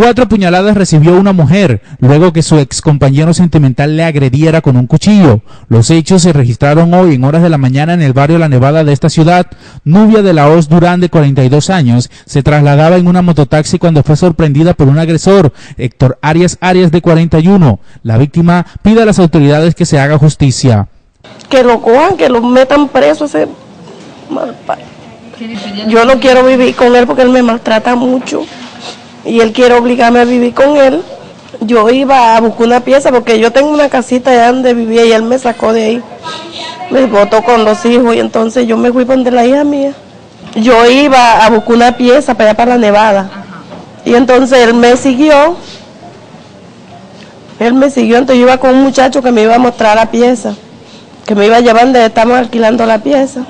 Cuatro puñaladas recibió una mujer luego que su ex compañero sentimental le agrediera con un cuchillo. Los hechos se registraron hoy en horas de la mañana en el barrio La Nevada de esta ciudad. Nubia de la Hoz Durán, de 42 años, se trasladaba en una mototaxi cuando fue sorprendida por un agresor, Héctor Arias Arias, de 41. La víctima pide a las autoridades que se haga justicia. Que lo cojan, que lo metan preso ese Yo no quiero vivir con él porque él me maltrata mucho y él quiere obligarme a vivir con él, yo iba a buscar una pieza porque yo tengo una casita allá donde vivía y él me sacó de ahí. Me botó con los hijos y entonces yo me fui donde la hija mía. Yo iba a buscar una pieza para allá para la Nevada. Y entonces él me siguió. Él me siguió, entonces yo iba con un muchacho que me iba a mostrar la pieza. Que me iba llevando, estamos alquilando la pieza.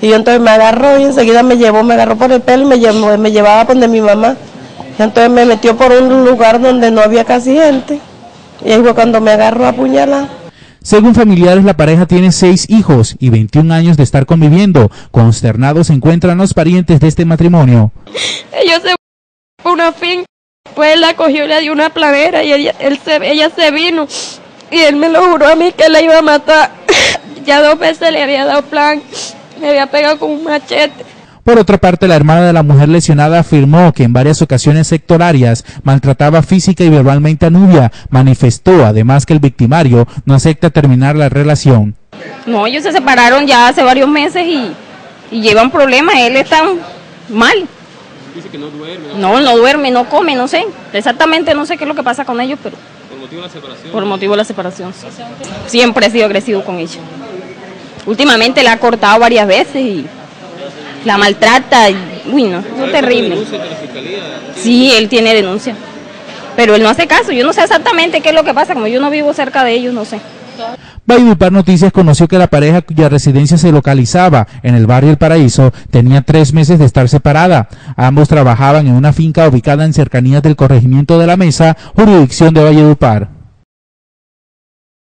Y entonces me agarró y enseguida me llevó, me agarró por el pelo y me, llevó, me llevaba donde mi mamá. Entonces me metió por un lugar donde no había casi gente. Y ahí fue cuando me agarró a puñalar. Según familiares, la pareja tiene seis hijos y 21 años de estar conviviendo. Consternados se encuentran los parientes de este matrimonio. Ellos se por una fin, pues él la cogió y le dio una pladera y ella, él se, ella se vino y él me lo juró a mí que la iba a matar. ya dos veces le había dado plan, me había pegado con un machete. Por otra parte, la hermana de la mujer lesionada afirmó que en varias ocasiones sectorarias maltrataba física y verbalmente a Nubia. Manifestó además que el victimario no acepta terminar la relación. No, ellos se separaron ya hace varios meses y, llevan problemas. Él está mal. Dice que no duerme. No, no duerme, no come, no sé. Exactamente no sé qué es lo que pasa con ellos, pero... ¿Por motivo de la separación? Por motivo de la separación. Siempre he sido agresivo con ella. Últimamente la ha cortado varias veces y la maltrata, uy no, es terrible. Sí, él tiene denuncia, pero él no hace caso, yo no sé exactamente qué es lo que pasa, como yo no vivo cerca de ellos, no sé. Valledupar Noticias conoció que la pareja cuya residencia se localizaba en el barrio El Paraíso tenía tres meses de estar separada. Ambos trabajaban en una finca ubicada en cercanías del corregimiento de la Mesa, jurisdicción de Valledupar.